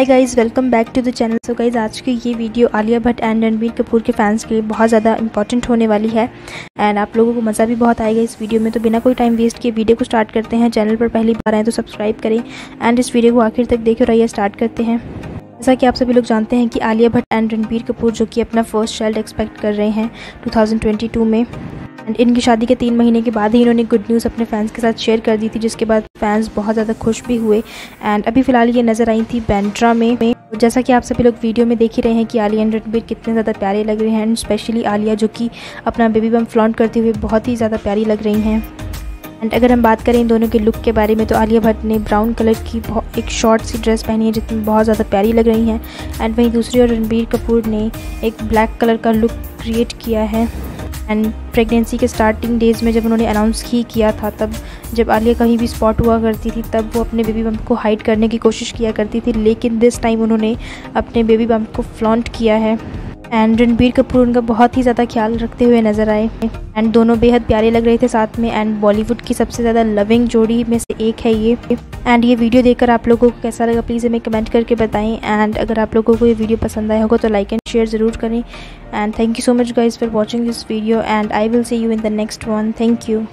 Hi guys welcome back to the channel so guys आज की ये वीडियो आलिया भट्ट एंड रणबीर कपूर के फैंस के लिए बहुत ज़्यादा इंपॉर्टेंट होने वाली है। एंड आप लोगों को मज़ा भी बहुत आएगा इस वीडियो में। तो बिना कोई टाइम वेस्ट किए वीडियो को स्टार्ट करते हैं। चैनल पर पहली बार आए तो सब्सक्राइब करें। एंड इस वीडियो को आखिर तक देखें और आइए स्टार्ट करते हैं। जैसा कि आप सभी लोग जानते हैं कि आलिया भट्ट एंड रणबीर कपूर जो कि अपना फ़र्स्ट चाइल्ड एक्सपेक्ट कर रहे हैं टू में। एंड इनकी शादी के तीन महीने के बाद ही इन्होंने गुड न्यूज़ अपने फैंस के साथ शेयर कर दी थी, जिसके बाद फैंस बहुत ज़्यादा खुश भी हुए। एंड अभी फ़िलहाल ये नज़र आई थी बैंड्रा में जैसा कि आप सभी लोग वीडियो में देख ही रहे हैं कि आलिया एंड रणबीर कितने ज़्यादा प्यारे लग रहे हैं एंड स्पेशली आलिया जो कि अपना बेबी बम फ्लॉन्ट करते हुए बहुत ही ज़्यादा प्यारी लग रही हैं। एंड अगर हम बात करें इन दोनों के लुक के बारे में तो आलिया भट्ट ने ब्राउन कलर की एक शॉर्ट सी ड्रेस पहनी है, जितनी बहुत ज़्यादा प्यारी लग रही हैं। एंड वहीं दूसरी ओर रणबीर कपूर ने एक ब्लैक कलर का लुक क्रिएट किया है। एंड प्रेगनेंसी के स्टार्टिंग डेज़ में जब उन्होंने अनाउंस ही किया था, तब जब आलिया कहीं भी स्पॉट हुआ करती थी, तब वो अपने बेबी बम्प को हाइड करने की कोशिश किया करती थी, लेकिन दिस टाइम उन्होंने अपने बेबी बम्प को फ्लॉन्ट किया है। एंड रणबीर कपूर उनका बहुत ही ज़्यादा ख्याल रखते हुए नज़र आए। एंड दोनों बेहद प्यारे लग रहे थे साथ में। एंड बॉलीवुड की सबसे ज़्यादा लविंग जोड़ी में से एक है ये। एंड ये वीडियो देखकर आप लोगों को कैसा लगा? प्लीज़ हमें कमेंट करके बताएँ। एंड अगर आप लोगों को ये वीडियो पसंद आया होगा तो लाइक एंड शेयर ज़रूर करें। And thank you so much guys for watching this video and I will see you in the next one thank you